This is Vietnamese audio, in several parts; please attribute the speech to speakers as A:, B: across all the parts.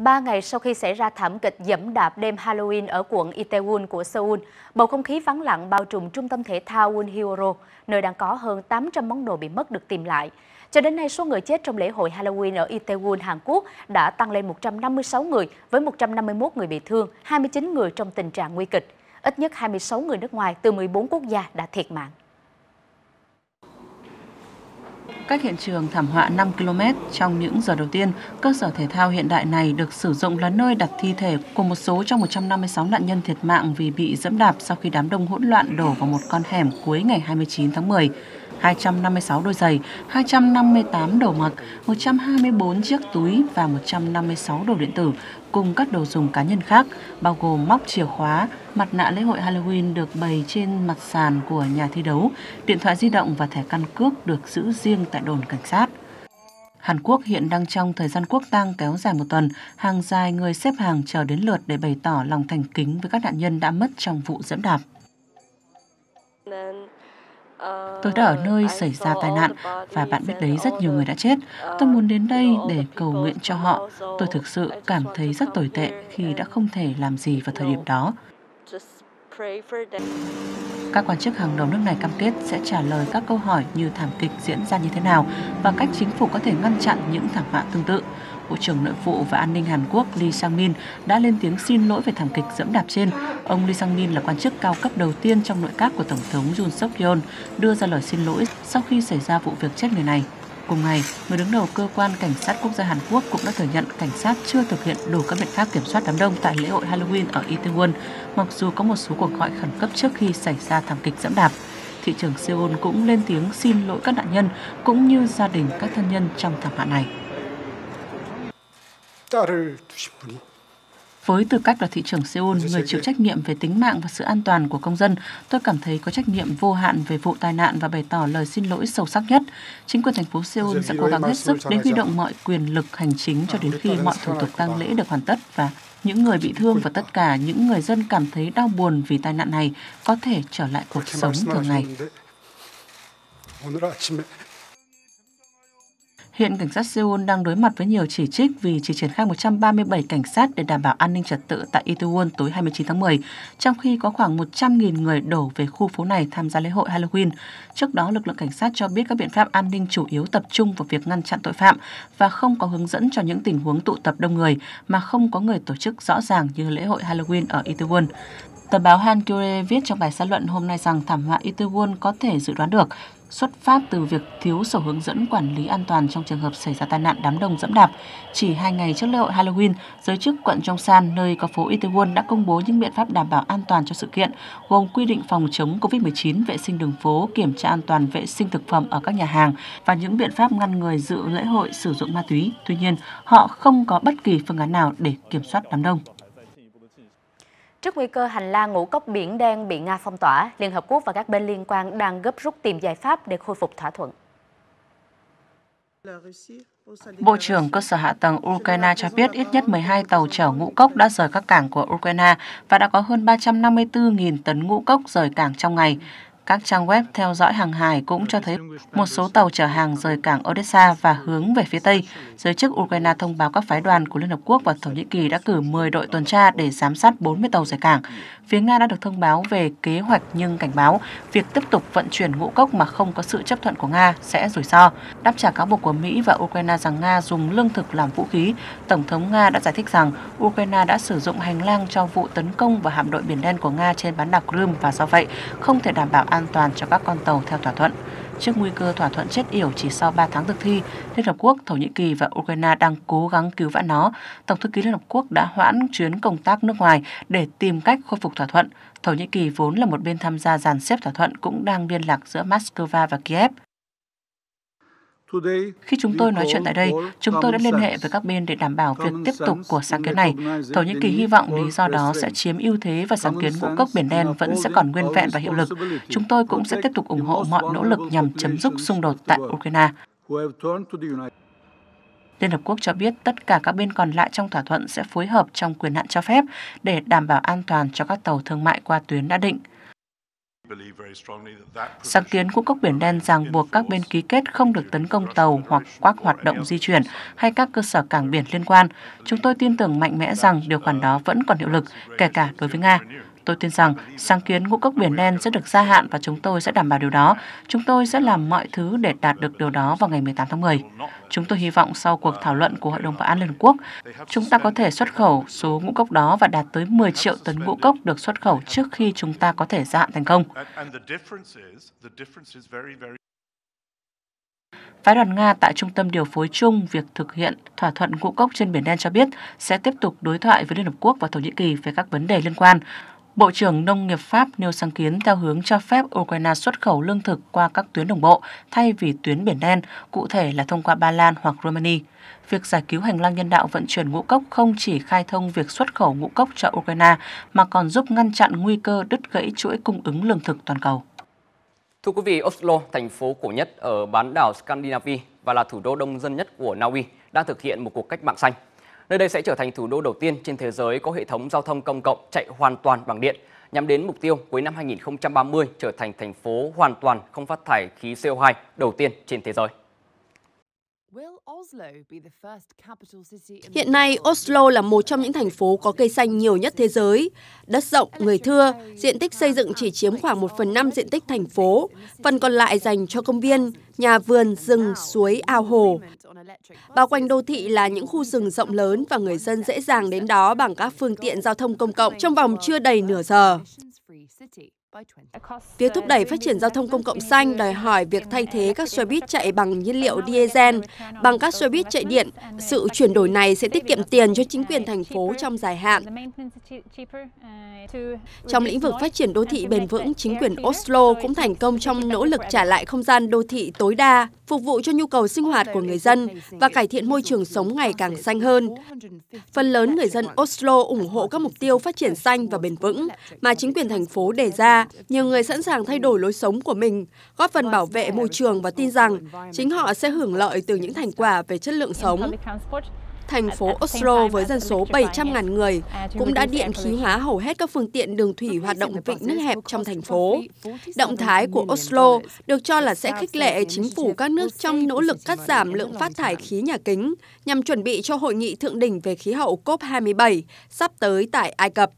A: Ba ngày sau khi xảy ra thảm kịch dẫm đạp đêm Halloween ở quận Itaewon của Seoul, bầu không khí vắng lặng bao trùm trung tâm thể thao Wonhyoro, nơi đang có hơn 800 món đồ bị mất được tìm lại. Cho đến nay, số người chết trong lễ hội Halloween ở Itaewon, Hàn Quốc đã tăng lên 156 người, với 151 người bị thương, 29 người trong tình trạng nguy kịch. Ít nhất 26 người nước ngoài từ 14 quốc gia đã thiệt mạng.
B: Cách hiện trường thảm họa 5 km trong những giờ đầu tiên, cơ sở thể thao hiện đại này được sử dụng là nơi đặt thi thể của một số trong 156 nạn nhân thiệt mạng vì bị dẫm đạp sau khi đám đông hỗn loạn đổ vào một con hẻm cuối ngày 29 tháng 10. 256 đôi giày, 258 đồ mặc, 124 chiếc túi và 156 đồ điện tử cùng các đồ dùng cá nhân khác, bao gồm móc chìa khóa, mặt nạ lễ hội Halloween được bày trên mặt sàn của nhà thi đấu, điện thoại di động và thẻ căn cước được giữ riêng tại đồn cảnh sát. Hàn Quốc hiện đang trong thời gian quốc tang kéo dài một tuần, hàng dài người xếp hàng chờ đến lượt để bày tỏ lòng thành kính với các nạn nhân đã mất trong vụ dẫm đạp. Tôi đã ở nơi xảy ra tai nạn và bạn biết đấy, rất nhiều người đã chết. Tôi muốn đến đây để cầu nguyện cho họ. Tôi thực sự cảm thấy rất tồi tệ khi đã không thể làm gì vào thời điểm đó. Các quan chức hàng đầu nước này cam kết sẽ trả lời các câu hỏi như thảm kịch diễn ra như thế nào và cách chính phủ có thể ngăn chặn những thảm họa tương tự. Bộ trưởng Nội vụ và An ninh Hàn Quốc Lee Sang-min đã lên tiếng xin lỗi về thảm kịch dẫm đạp trên. Ông Lee Sang-min là quan chức cao cấp đầu tiên trong nội các của Tổng thống Yoon suk yeol đưa ra lời xin lỗi sau khi xảy ra vụ việc chết người này. Cùng ngày, người đứng đầu cơ quan cảnh sát quốc gia Hàn Quốc cũng đã thừa nhận cảnh sát chưa thực hiện đủ các biện pháp kiểm soát đám đông tại lễ hội Halloween ở Itaewon, mặc dù có một số cuộc gọi khẩn cấp trước khi xảy ra thảm kịch dẫm đạp. Thị trưởng Seoul cũng lên tiếng xin lỗi các nạn nhân cũng như gia đình các thân nhân trong thảm họa này. Với tư cách là thị trưởng Seoul, người chịu trách nhiệm về tính mạng và sự an toàn của công dân, tôi cảm thấy có trách nhiệm vô hạn về vụ tai nạn và bày tỏ lời xin lỗi sâu sắc nhất. Chính quyền thành phố Seoul sẽ cố gắng hết sức để huy động mọi quyền lực hành chính cho đến khi mọi thủ tục tang lễ được hoàn tất và những người bị thương và tất cả những người dân cảm thấy đau buồn vì tai nạn này có thể trở lại cuộc sống thường ngày. Hiện cảnh sát Seoul đang đối mặt với nhiều chỉ trích vì chỉ triển khai 137 cảnh sát để đảm bảo an ninh trật tự tại Itaewon tối 29 tháng 10, trong khi có khoảng 100.000 người đổ về khu phố này tham gia lễ hội Halloween. Trước đó, lực lượng cảnh sát cho biết các biện pháp an ninh chủ yếu tập trung vào việc ngăn chặn tội phạm và không có hướng dẫn cho những tình huống tụ tập đông người mà không có người tổ chức rõ ràng như lễ hội Halloween ở Itaewon. Tờ báo Hankyoreh viết trong bài xã luận hôm nay rằng thảm họa Itaewon có thể dự đoán được xuất phát từ việc thiếu sổ hướng dẫn quản lý an toàn trong trường hợp xảy ra tai nạn đám đông dẫm đạp. Chỉ hai ngày trước lễ hội Halloween, giới chức quận Jongsan, nơi có phố Itaewon đã công bố những biện pháp đảm bảo an toàn cho sự kiện, gồm quy định phòng chống COVID-19, vệ sinh đường phố, kiểm tra an toàn vệ sinh thực phẩm ở các nhà hàng và những biện pháp ngăn người dự lễ hội sử dụng ma túy. Tuy nhiên, họ không có bất kỳ phương án nào để kiểm soát đám đông.
A: Trước nguy cơ hành lang ngũ cốc biển đen bị Nga phong tỏa, Liên Hợp Quốc và các bên liên quan đang gấp rút tìm giải pháp để khôi phục thỏa thuận.
B: Bộ trưởng cơ sở hạ tầng Ukraine cho biết ít nhất 12 tàu chở ngũ cốc đã rời các cảng của Ukraine và đã có hơn 354.000 tấn ngũ cốc rời cảng trong ngày. Các trang web theo dõi hàng hải cũng cho thấy một số tàu chở hàng rời cảng Odessa và hướng về phía Tây. Giới chức Ukraine thông báo các phái đoàn của Liên Hợp Quốc và Thổ Nhĩ Kỳ đã cử 10 đội tuần tra để giám sát 40 tàu rời cảng. Phía Nga đã được thông báo về kế hoạch nhưng cảnh báo việc tiếp tục vận chuyển ngũ cốc mà không có sự chấp thuận của Nga sẽ rủi ro. Đáp trả cáo buộc của Mỹ và Ukraine rằng Nga dùng lương thực làm vũ khí, Tổng thống Nga đã giải thích rằng Ukraine đã sử dụng hành lang cho vụ tấn công vào hạm đội Biển Đen của Nga trên bán đảo Crimea và do vậy không thể đảm bảo an an toàn cho các con tàu theo thỏa thuận. Trước nguy cơ thỏa thuận chết yểu chỉ sau 3 tháng thực thi, Liên Hợp Quốc, Thổ Nhĩ Kỳ và Ukraine đang cố gắng cứu vãn nó. Tổng thư ký Liên Hợp Quốc đã hoãn chuyến công tác nước ngoài để tìm cách khôi phục thỏa thuận. Thổ Nhĩ Kỳ vốn là một bên tham gia dàn xếp thỏa thuận cũng đang liên lạc giữa Moscow và Kiev. Khi chúng tôi nói chuyện tại đây, chúng tôi đã liên hệ với các bên để đảm bảo việc tiếp tục của sáng kiến này. Thổ Nhĩ Kỳ hy vọng lý do đó sẽ chiếm ưu thế và sáng kiến ngũ cốc Biển Đen vẫn sẽ còn nguyên vẹn và hiệu lực. Chúng tôi cũng sẽ tiếp tục ủng hộ mọi nỗ lực nhằm chấm dứt xung đột tại Ukraine. Liên Hợp Quốc cho biết tất cả các bên còn lại trong thỏa thuận sẽ phối hợp trong quyền hạn cho phép để đảm bảo an toàn cho các tàu thương mại qua tuyến đã định. Sáng kiến của cốc biển đen ràng buộc các bên ký kết không được tấn công tàu hoặc các hoạt động di chuyển hay các cơ sở cảng biển liên quan. Chúng tôi tin tưởng mạnh mẽ rằng điều khoản đó vẫn còn hiệu lực, kể cả đối với Nga. Tôi tin rằng sáng kiến ngũ cốc biển đen sẽ được gia hạn và chúng tôi sẽ đảm bảo điều đó. Chúng tôi sẽ làm mọi thứ để đạt được điều đó vào ngày 18 tháng 10. Chúng tôi hy vọng sau cuộc thảo luận của Hội đồng Bảo an Liên Hợp Quốc, chúng ta có thể xuất khẩu số ngũ cốc đó và đạt tới 10 triệu tấn ngũ cốc được xuất khẩu trước khi chúng ta có thể gia hạn thành công. Phái đoàn Nga tại Trung tâm Điều phối chung việc thực hiện thỏa thuận ngũ cốc trên Biển Đen cho biết sẽ tiếp tục đối thoại với Liên Hợp Quốc và Thổ Nhĩ Kỳ về các vấn đề liên quan. Bộ trưởng Nông nghiệp Pháp nêu sáng kiến theo hướng cho phép Ukraine xuất khẩu lương thực qua các tuyến đồng bộ thay vì tuyến Biển Đen, cụ thể là thông qua Ba Lan hoặc Romania. Việc giải cứu hành lang nhân đạo vận chuyển ngũ cốc không chỉ khai thông việc xuất khẩu ngũ cốc cho Ukraine mà còn giúp ngăn chặn nguy cơ đứt gãy chuỗi cung ứng lương thực toàn cầu.
C: Thưa quý vị, Oslo, thành phố cổ nhất ở bán đảo Scandinavia và là thủ đô đông dân nhất của Na Uy, đang thực hiện một cuộc cách mạng xanh. Nơi đây sẽ trở thành thủ đô đầu tiên trên thế giới có hệ thống giao thông công cộng chạy hoàn toàn bằng điện, nhằm đến mục tiêu cuối năm 2030 trở thành thành phố hoàn toàn không phát thải khí CO2 đầu tiên trên thế giới.
D: Hiện nay, Oslo là một trong những thành phố có cây xanh nhiều nhất thế giới. Đất rộng, người thưa, diện tích xây dựng chỉ chiếm khoảng 1 phần 5 diện tích thành phố, phần còn lại dành cho công viên, nhà vườn, rừng, suối, ao hồ. Bao quanh đô thị là những khu rừng rộng lớn và người dân dễ dàng đến đó bằng các phương tiện giao thông công cộng trong vòng chưa đầy nửa giờ. Việc thúc đẩy phát triển giao thông công cộng xanh đòi hỏi việc thay thế các xe buýt chạy bằng nhiên liệu diesel bằng các xe buýt chạy điện. Sự chuyển đổi này sẽ tiết kiệm tiền cho chính quyền thành phố trong dài hạn. Trong lĩnh vực phát triển đô thị bền vững, chính quyền Oslo cũng thành công trong nỗ lực trả lại không gian đô thị tối đa, phục vụ cho nhu cầu sinh hoạt của người dân và cải thiện môi trường sống ngày càng xanh hơn. Phần lớn người dân Oslo ủng hộ các mục tiêu phát triển xanh và bền vững mà chính quyền thành phố đề ra. Nhiều người sẵn sàng thay đổi lối sống của mình, góp phần bảo vệ môi trường và tin rằng chính họ sẽ hưởng lợi từ những thành quả về chất lượng sống thành phố Oslo với dân số 700.000 người cũng đã điện khí hóa hầu hết các phương tiện đường thủy hoạt động vịnh nước hẹp trong thành phố. Động thái của Oslo được cho là sẽ khích lệ chính phủ các nước trong nỗ lực cắt giảm lượng phát thải khí nhà kính nhằm chuẩn bị cho hội nghị thượng đỉnh về khí hậu COP27 sắp tới tại Ai Cập.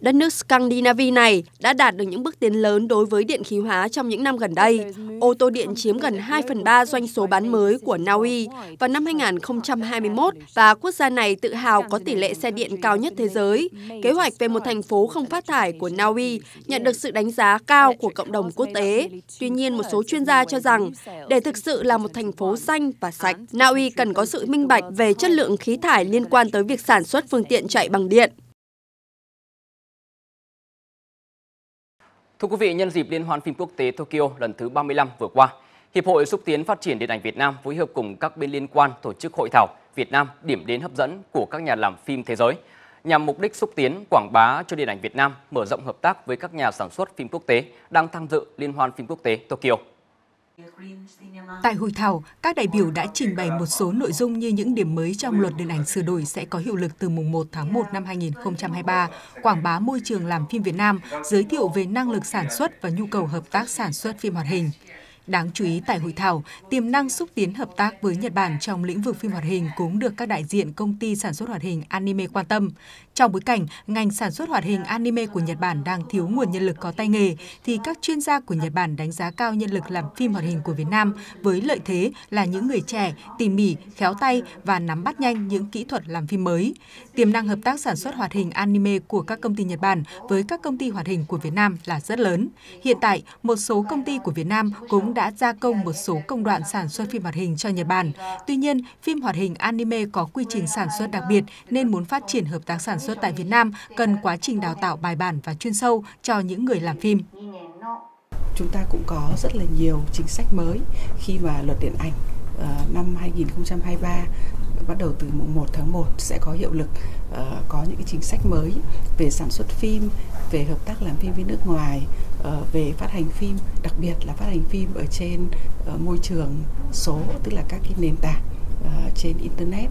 D: Đất nước Scandinavia này đã đạt được những bước tiến lớn đối với điện khí hóa trong những năm gần đây. Ô tô điện chiếm gần 2 phần 3 doanh số bán mới của Na Uy vào năm 2021 và quốc gia này tự hào có tỷ lệ xe điện cao nhất thế giới. Kế hoạch về một thành phố không phát thải của Na Uy nhận được sự đánh giá cao của cộng đồng quốc tế. Tuy nhiên, một số chuyên gia cho rằng để thực sự là một thành phố xanh và sạch, Na Uy cần có sự minh bạch về chất lượng khí thải liên quan tới việc sản xuất phương tiện chạy bằng điện.
C: Thưa quý vị, nhân dịp Liên hoan phim quốc tế Tokyo lần thứ 35 vừa qua, Hiệp hội xúc tiến phát triển điện ảnh Việt Nam phối hợp cùng các bên liên quan tổ chức hội thảo Việt Nam điểm đến hấp dẫn của các nhà làm phim thế giới nhằm mục đích xúc tiến quảng bá cho điện ảnh Việt Nam, mở rộng hợp tác với các nhà sản xuất phim quốc tế đang tham dự Liên hoan phim quốc tế Tokyo.
E: Tại hội thảo, các đại biểu đã trình bày một số nội dung như những điểm mới trong luật điện ảnh sửa đổi sẽ có hiệu lực từ mùng 1 tháng 1 năm 2023, quảng bá môi trường làm phim Việt Nam, giới thiệu về năng lực sản xuất và nhu cầu hợp tác sản xuất phim hoạt hình. Đáng chú ý tại hội thảo, tiềm năng xúc tiến hợp tác với Nhật Bản trong lĩnh vực phim hoạt hình cũng được các đại diện công ty sản xuất hoạt hình anime quan tâm. Trong bối cảnh ngành sản xuất hoạt hình anime của Nhật Bản đang thiếu nguồn nhân lực có tay nghề, thì các chuyên gia của Nhật Bản đánh giá cao nhân lực làm phim hoạt hình của Việt Nam với lợi thế là những người trẻ, tỉ mỉ, khéo tay và nắm bắt nhanh những kỹ thuật làm phim mới. Tiềm năng hợp tác sản xuất hoạt hình anime của các công ty Nhật Bản với các công ty hoạt hình của Việt Nam là rất lớn. Hiện tại, một số công ty của Việt Nam cũng đã gia công một số công đoạn sản xuất phim hoạt hình cho Nhật Bản. Tuy nhiên, phim hoạt hình anime có quy trình sản xuất đặc biệt nên muốn phát triển hợp tác sản xuất tại Việt Nam cần quá trình đào tạo bài bản và chuyên sâu cho những người làm phim.
F: Chúng ta cũng có rất là nhiều chính sách mới khi mà luật điện ảnh uh, năm 2023 bắt đầu từ mùng 1 tháng 1 sẽ có hiệu lực uh, có những cái chính sách mới về sản xuất phim, về hợp tác làm phim với nước ngoài, uh, về phát hành phim, đặc biệt là phát hành phim ở trên uh, môi trường số tức là các cái nền tảng uh, trên internet.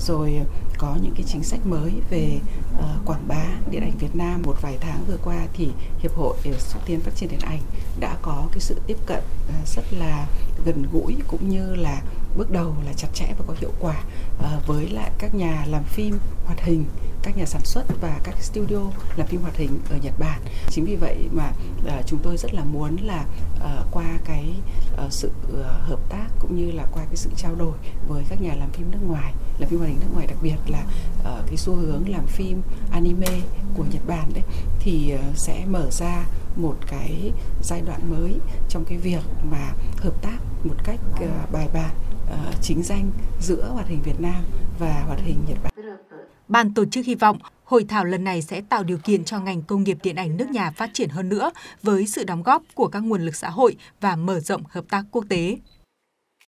F: Rồi có những cái chính sách mới về uh, quảng bá điện ảnh Việt Nam. Một vài tháng vừa qua thì hiệp hội xúc tiến phát triển điện ảnh đã có cái sự tiếp cận uh, rất là gần gũi cũng như là bước đầu là chặt chẽ và có hiệu quả uh, với lại các nhà làm phim hoạt hình các nhà sản xuất và các studio làm phim hoạt hình ở Nhật Bản. Chính vì vậy mà uh, chúng tôi rất là muốn là uh, qua cái uh, sự uh, hợp tác cũng như là qua cái sự trao đổi với các nhà làm phim nước ngoài, làm phim hoạt hình nước ngoài đặc biệt là uh, cái xu hướng làm phim anime của Nhật Bản đấy thì uh, sẽ mở ra một cái giai đoạn mới trong cái việc mà hợp tác một cách ờ, bài bản ờ, chính danh giữa hoạt hình Việt Nam và hoạt hình Nhật Bản.
E: Ban tổ chức hy vọng hội thảo lần này sẽ tạo điều kiện cho ngành công nghiệp điện ảnh nước nhà phát triển hơn nữa với sự đóng góp của các nguồn lực xã hội và mở rộng hợp tác quốc tế.